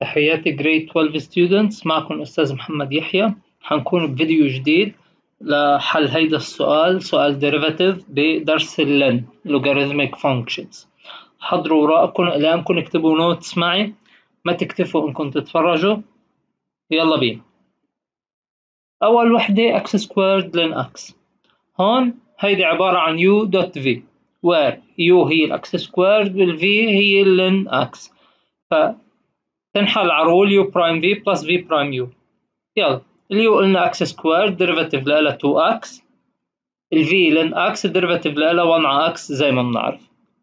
تحياتي grade 12 students معكم أستاذ محمد يحيى. حنكون بفيديو جديد لحل هيدا السؤال. سؤال derivative بدرس ال ln logarithmic functions. حضروا وراقكم أقلامكم اكتبوا notes معي. ما تكتفوا إنكم تتفرجوا. يلا بينا. أول وحدة x squared ln x. هون هيدي عبارة عن u dot v. Where u هي ال x squared v هي ln x. ف تنحل على rule u prime v plus v prime u يلا ال u قلنا x square derivative لها 2 x ال v ln x ال derivative لها 1 على x زي ما بنعرف.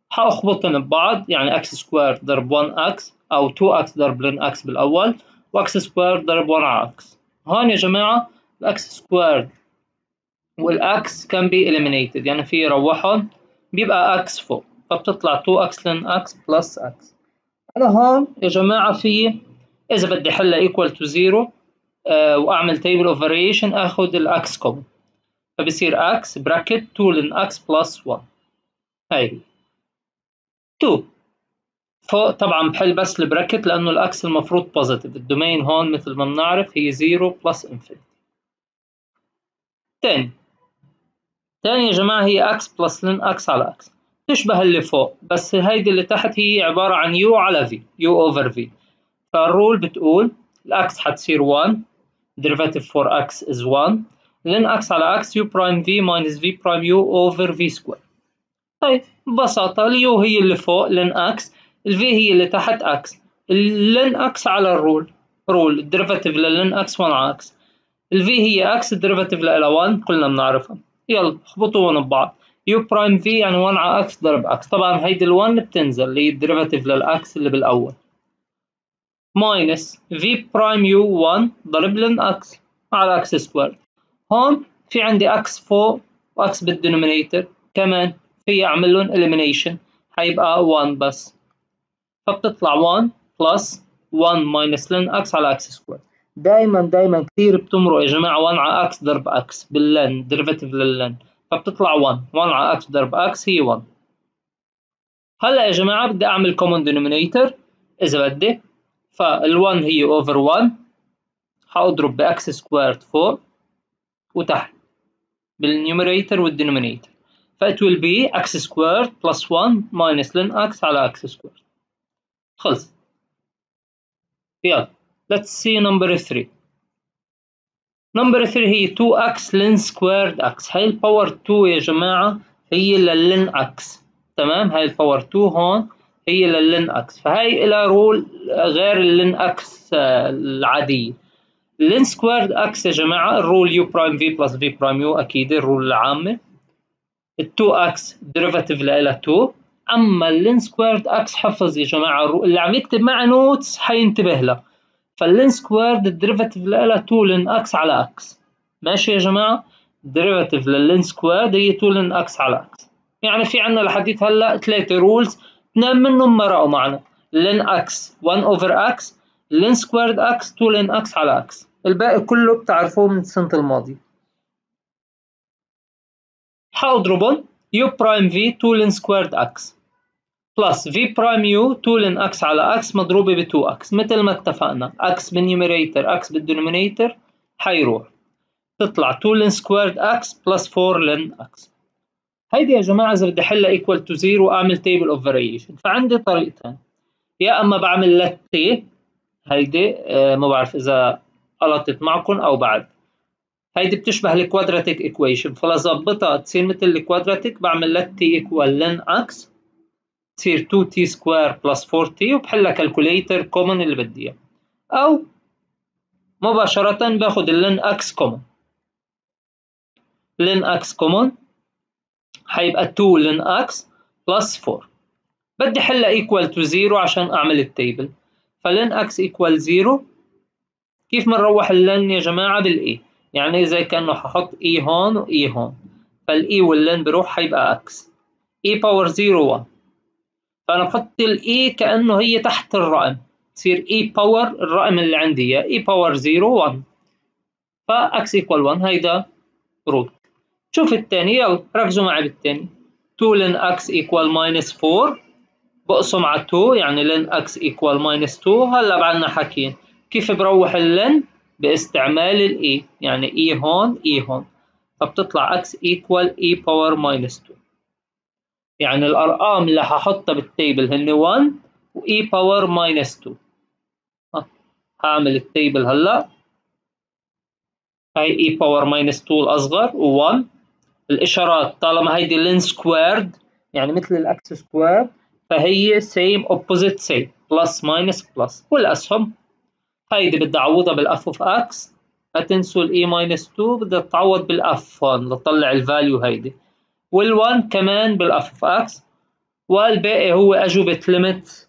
حاضربهم ببعض يعني x square ضرب 1 x أو 2 x ضرب ln x بالأول و x square ضرب 1 على x هون يا جماعة ال x square وال x كان بي eliminated يعني في يروحهم بيبقى x فوق فبتطلع 2 x ln x plus x أنا هون. يا جماعة في إذا بدي حلها to zero آه وأعمل table of variation آخذ ال x common فبصير x bracket 2 ln x plus 1 هاي. 2 فوق طبعا بحل بس ال bracket لأنه ال x المفروض positive ال domain هون مثل ما بنعرف هي 0 plus infinity تاني تاني يا جماعة هي x plus ln x على x تشبه اللي فوق بس هيدي اللي تحت هي عبارة عن u على v u over v فال rule بتقول ال x حتصير 1 derivative for x is 1 ln x على x u prime v minus v prime u over v square. طيب ببساطة ال u هي اللي فوق ln x v هي اللي تحت x. ln x على ال rule rule ال derivative لل ln x 1 على x v هي x ال derivative لها 1 كلنا بنعرفها. يلا اضربوهم ببعض. u prime v يعني 1 على x ضرب x طبعا هيدي ال1 بتنزل اللي هي ال derivative لل x اللي بالأول. minus v prime u 1 ضرب ln x على x square هون في عندي x فوق و x بال denominator كمان في أعمل لهم elimination. حيبقى 1 بس. فبتطلع 1 plus 1 minus ln x على x square دائما دائما كثير بتمرق يا جماعة. 1 على x ضرب x بال ln derivative لل ln فبتطلع 1 1 على x ضرب x هي 1 هلا يا جماعة بدي أعمل common denominator. إذا بدي فال1 هي over 1 حأضرب ب x squared فوق وتحت. بال numerator وال denominator ف it will be x squared plus 1 minus ln x على x squared. خلص. يلا. Let's see number 3 number 3 هي 2x ln squared x. هاي ال power 2 يا جماعة هي لل ln x. تمام؟ هاي ال power 2 هون هي لل ln x. فهي إلها rule غير ال ln x العادية. ln squared x يا جماعة ال rule u prime v plus v prime u أكيد ال rule العامة. ال 2x derivative لها 2 أما ال ln squared x حفظ يا جماعة اللي عم يكتب معي notes حينتبه لها. فال ln squared ال derivative لها 2 ln x على x. ماشي يا جماعة؟ ال derivative لل ln squared هي 2 ln x على x. يعني في عندنا لحديت هلأ ثلاثة rules اثنين منهم مرقوا معنا. ln x 1 over x. ln squared x 2 ln x على x. الباقي كله بتعرفوه من السنة الماضية. حاضربهم u prime v 2 ln squared x. plus v prime u 2 ln x على x مضروبة ب 2 x مثل ما اتفقنا. x بال numerator x بال denominator حيروح تطلع 2 ln squared x plus 4 ln x هيدي يا جماعة إذا بدي أحلها equal to zero أعمل table of variation فعندي طريقتين. يا أما بعمل لتي هيدي آه ما بعرف إذا غلطت معكم أو بعد. هيدي بتشبه ال quadratic equation فلظبطها تصير مثل ال quadratic بعمل let t equal ln x تصير 2t square plus 4t وبحلها calculator common اللي بدي إياه. أو مباشرة باخد ال ln x common ln x common حيبقى 2 ln x plus 4 بدي حلها equal to 0 عشان أعمل ال table ف ln x equal 0 كيف بنروح ال ln يا جماعة؟ بال e يعني زي كأنه ححط e هون و e هون. فال e وال ln بروح حيبقى x e power 0 1 فانا بحط ال e كأنه هي تحت الرقم تصير e power الرقم اللي عندي اياه e power 0 1 ف x equal 1 هيدا rule شوف الثاني يلا ركزوا معي بالثاني 2 ln x equal minus 4 بقسم على 2 يعني ln x equal minus 2 هلا بعدنا حاكيين كيف بروح ال ln باستعمال ال e يعني e هون e هون. فبتطلع x equal e power minus 2 يعني الأرقام اللي ححطها بال table هن 1 و e power minus 2 هعمل ال table هلا. هاي e power minus 2 الأصغر و1 الإشارات طالما هيدي ln squared يعني مثل ال x square فهي same opposite same plus minus plus والأسهم. هيدي بدي أعوضها بال f of x لا تنسوا ال e minus 2 بدها تعوض بال f هون لطلع ال value هيدي. وال1 كمان بال f of x والباقي هو أجوبة limit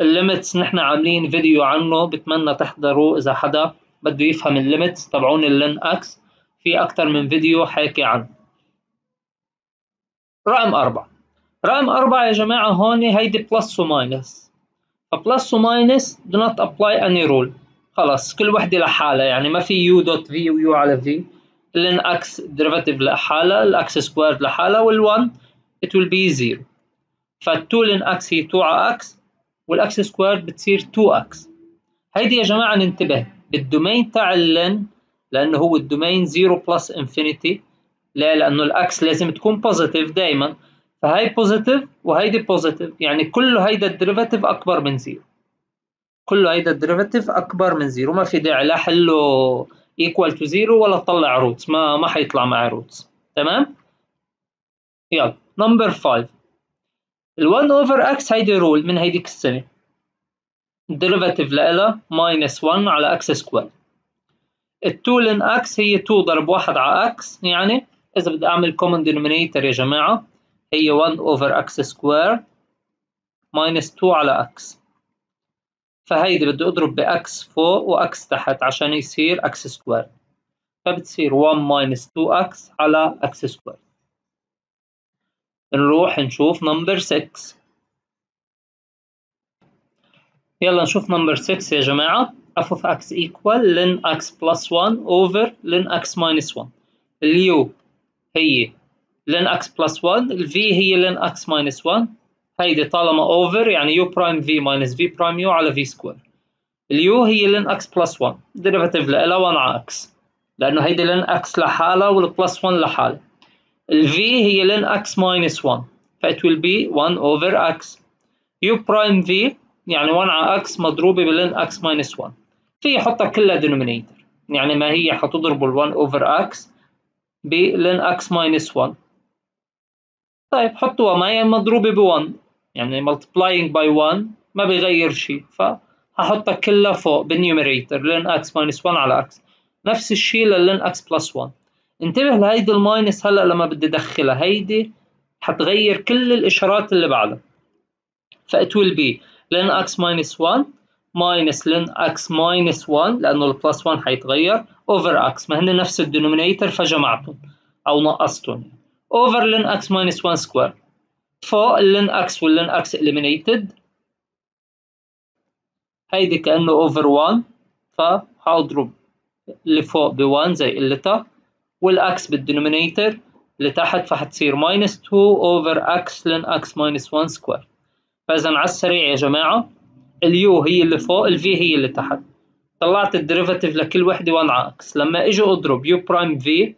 ال limits نحن عاملين فيديو عنه بتمنى تحضروا إذا حدا بده يفهم ال limits تبعون ال ln x في أكثر من فيديو حاكي عنه. رقم أربعة. رقم أربعة يا جماعة هون هيدي plus و minus ف plus و minus do not apply any rule. خلص كل وحدة لحالها يعني ما في u dot v و u على v ln x derivative لحالها ال x square لحالها وال1 it will be 0 فال2 ln x هي 2 على x وال x square بتصير 2 x هيدي يا جماعة ننتبه بال domain تاع ال ln لأنه هو ال domain 0 plus infinity لا لأنه ال x لازم تكون positive دايما فهي positive وهيدي positive يعني كله هيدا ال derivative أكبر من zero كله هيدا ال derivative أكبر من zero ما في داعي لا حله equal to zero ولا طلع roots ما ما حيطلع معي roots تمام؟ يلا. number 5 ال 1 over x هيدي rule من هيديك السنة. ال derivative لها minus 1 على x square ال 2 ln x هي 2 ضرب 1 على x يعني إذا بدي أعمل common denominator يا جماعة هي 1 over x square minus 2 على x فهيدي بدي اضرب ب x فوق و x تحت عشان يصير x square. فبتصير 1 minus 2 x على x square. نروح نشوف number 6 يلا نشوف number 6 يا جماعة. F of x equal ln x plus 1 over ln x minus 1 ال u هي ln x plus 1 ال v هي ln x minus 1 هيدي طالما over يعني u prime v minus v prime u على v square. ال u هي ln x plus 1 derivative لها 1 على x. لأنه هيدي ln x لحالها وال plus 1 لحالها. ال v هي ln x minus 1 ف it will be 1 over x. U prime v يعني 1 على x مضروبة بلن x minus 1 في احطها كلها denominator. يعني ما هي حتضرب ال 1 over x بلن x minus 1 طيب حطوها. ما هي مضروبة ب 1 يعني multiplying by 1 ما بيغير شيء فهحطها كلها فوق بالنيوميريتور لن x minus 1 على x. نفس الشيء للن x plus 1 انتبه لهيدي ال minus هلأ لما بدي ادخلها هيدي حتغير كل الإشارات اللي بعدها. ف it will be ln x minus 1 minus ln x minus 1 لأنه ال plus 1 حيتغير over x. ما هن نفس ال denominator فجمعتهم أو نقصتهم. over ln x minus 1 square. فوق ln x وال ln x eliminated. هيدي كأنه over 1 فحاضرب اللي فوق ب 1 زي قلتها وال x بال denominator اللي تحت فحتصير minus 2 over x ln x minus 1 square. فإذا على السريع يا جماعة ال u هي اللي فوق ال v هي اللي تحت. طلعت ال derivative لكل وحدة 1 على x لما أجي اضرب u prime v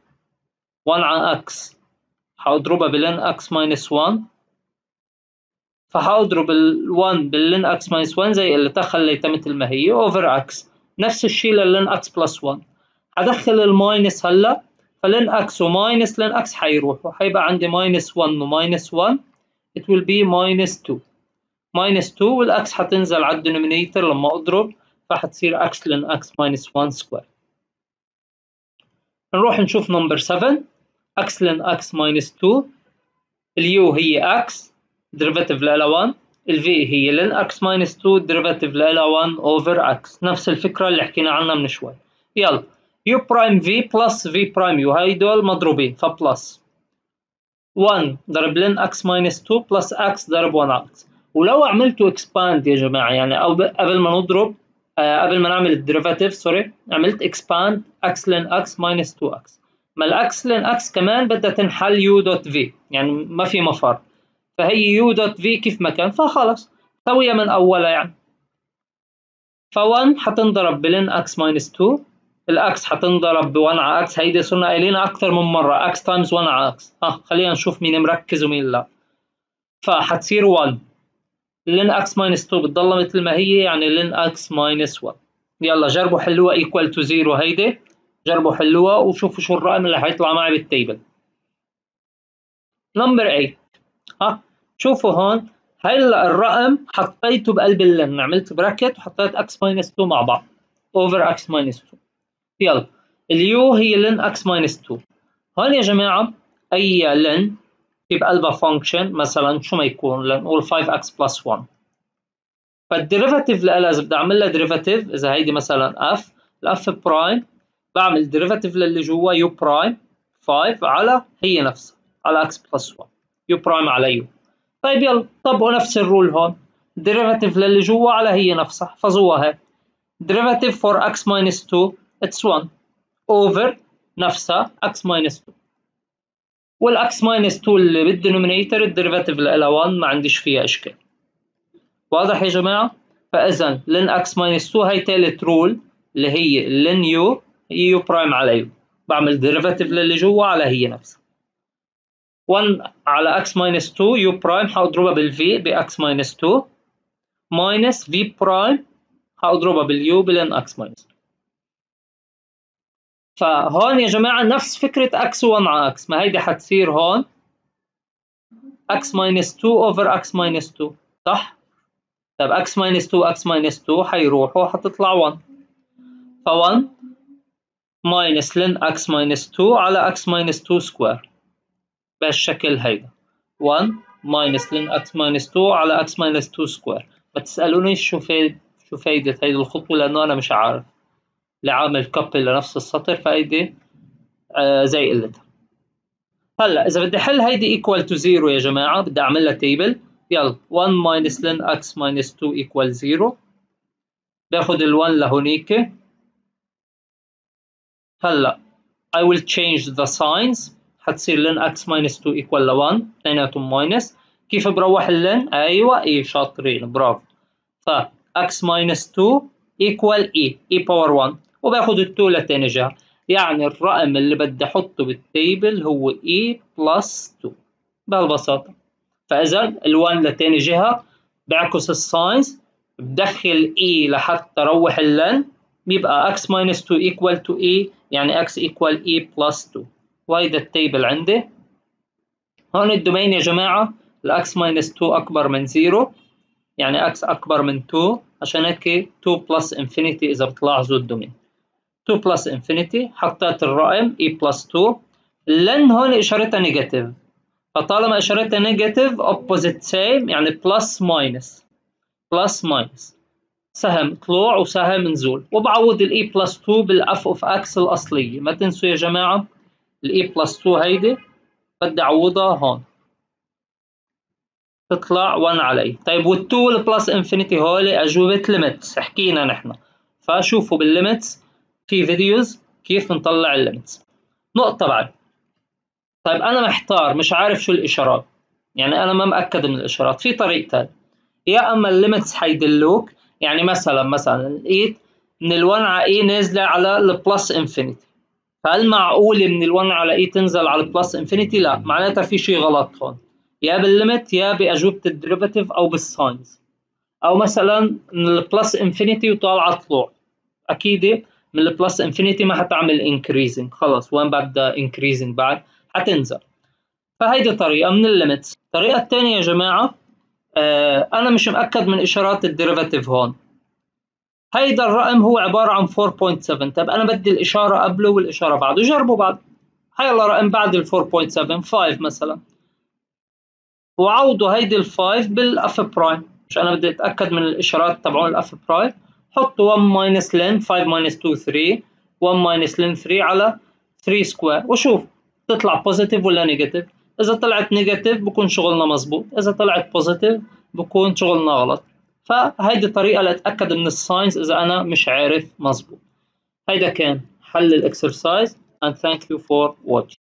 1 على x حاضربها ب ln x minus 1 فحاضرب ال 1 بال ln x minus 1 زي اللي خليتها مثل ما هي over x. نفس الشيء لل ln x plus 1 حدخل ال minus هلا. ف ln x و minus ln x حيروحوا. حيبقى عندي minus 1 و minus 1 it will be minus 2 minus 2 وال x حتنزل على ال denominator لما أضرب. فحتصير x ln x minus 1 square نروح نشوف number 7 x ln x minus 2 ال u هي x derivative لها 1 ال v هي ln x minus 2 derivative لها 1 over x. نفس الفكرة اللي حكينا عنها من شوي. يلا. u prime v plus v prime u. هيدول مضروبين. ف plus 1 ضرب ln x minus 2 plus x ضرب 1 على x. ولو عملتوا expand يا جماعة يعني أو قبل ما نضرب آه قبل ما نعمل ال derivative sorry عملت expand x ln x minus 2 x ما ال x ln x كمان بدها تنحل u dot v يعني ما في مفر. فهي u dot v كيف ما كان فخلص سويها من أولها يعني. ف1 حتنضرب ب ln x minus 2 ال x حتنضرب ب 1 على x هيدي صرنا قايلينها أكثر من مرة. x times 1 على x ها خلينا نشوف مين مركز ومين لا. فحتصير 1 ln x minus 2 بتضلها مثل ما هي يعني ln x minus 1 يلا جربوا حلوها equal to 0 هيدي. جربوا حلوها وشوفوا شو الرقم اللي حيطلع معي بال table number 8 ها شوفوا هون هلا الرقم حطيته بقلب ال ln عملت bracket وحطيت x minus 2 مع بعض over x minus 2 يلا ال u هي ln x minus 2 هون يا جماعة أي ln في بقلبها function مثلا شو ما يكون لنقول 5 x plus 1 فال derivative لها إذا بدي أعمل لها derivative إذا هيدي مثلا f ال f prime بعمل derivative للي جوا u prime 5 على هي نفسها على x plus 1 u prime على u طيب يلا طبقوا نفس ال rule هون. derivative للي جوا على هي نفسها احفظوها هي derivative for x minus 2 it's 1 over نفسها x minus 2 وال x minus 2 اللي بال denominator ال derivative لها 1 ما عنديش فيها إشكال. واضح يا جماعة؟ فاذا ln x minus 2 هي ثالث rule اللي هي ln u هي prime على u بعمل derivative للي جوا على هي نفسها. 1 على x minus 2 u prime بال v ب x minus 2 minus v prime حاضربها بال u ب ln x minus 2 فهون يا جماعة نفس فكرة x 1 على x ما هيدي حتصير هون؟ x minus 2 over x minus 2 صح؟ طيب x minus 2 x minus 2 حيروحوا حتطلع 1 ف 1 minus ln x minus 2 على x minus 2 square بهالشكل هيدا. 1 minus ln x minus 2 على x minus 2 square ما تسألونيش شو فايد شو فايدة هيدي الخطوة؟ لأنه أنا مش عارف. لعامل كابل لنفس السطر فهيدي آه زي قلتها. هلأ إذا بدي أحل هيدي equal to zero يا جماعة بدي أعمل لها table يلا 1 minus ln x minus 2 equal zero باخد ال 1 لهونيك. هلأ I will change the signs. حتصير ln x minus 2 equal ل 1 اثنيناتهم minus كيف بروح ال ln؟ أيوه اي شاطرين برافو. ف x minus 2 equal e e power 1 وباخذ ال 2 لثاني جهة. يعني الرقم اللي بدي أحطه بال table هو e plus 2 بهالبساطه فإذا ال 1 لثاني جهة بعكس ال signs بدخل e لحتى روح ال ln بيبقى x minus 2 equal to e يعني x equal e plus 2 وهيدا ال table عندي. هون ال domain يا جماعة ال x minus 2 أكبر من 0 يعني x أكبر من 2 عشان هيك 2 plus infinity إذا بتلاحظوا ال domain. 2 plus infinity حطيت الرقم e plus 2 لن هون إشارتها negative فطالما إشارتها negative opposite same يعني plus minus plus minus سهم طلوع وسهم نزول. وبعوض ال e plus 2 بال f of x الأصلية. ما تنسوا يا جماعة ال e plus 2 هيدي بدي أعوضها هون. تطلع 1 علي. طيب وال2 وال plus infinity هول أجوبة limits حكينا نحن. فشوفوا بال limits في videos كيف نطلع ال limits نقطة بعد. طيب أنا محتار مش عارف شو الإشارات. يعني أنا ما مأكد من الإشارات. في طريقتين يا أما ال limits حيدلوك. يعني مثلا مثلا لقيت من ال1 على e نازلة على ال plus infinity فهل معقول من ال1 على e تنزل على ال plus infinity؟ لا. معناتها في شيء غلط هون. يا بال limit يا باجوبه ال derivative أو بال signs أو مثلا من ال plus infinity وطالعه طلوع أكيد من ال plus infinity ما حتعمل increasing خلص وين بدها انكريزنج بعد؟ حتنزل. فهيدي طريقة من ال limits الطريقة الثانية يا جماعة آه أنا مش مأكد من إشارات ال derivative هون. هيدا الرقم هو عبارة عن 4.7 طب أنا بدي الإشارة قبله والإشارة بعده. جربوا بعد. أيلا رقم بعد ال 4.7 5 مثلا. وعوضوا هيدي ال 5 بال f prime مش أنا بدي أتأكد من الإشارات تبعون ال f prime حطوا 1 minus ln 5 minus 2 3 1 minus ln 3 على 3 square وشوف تطلع positive ولا negative إذا طلعت negative بكون شغلنا مزبوط. إذا طلعت positive بكون شغلنا غلط. فهيدي طريقة لأتأكد من ال signs إذا أنا مش عارف مظبوط. هيدا كان حل ال exercise and thank you for watching.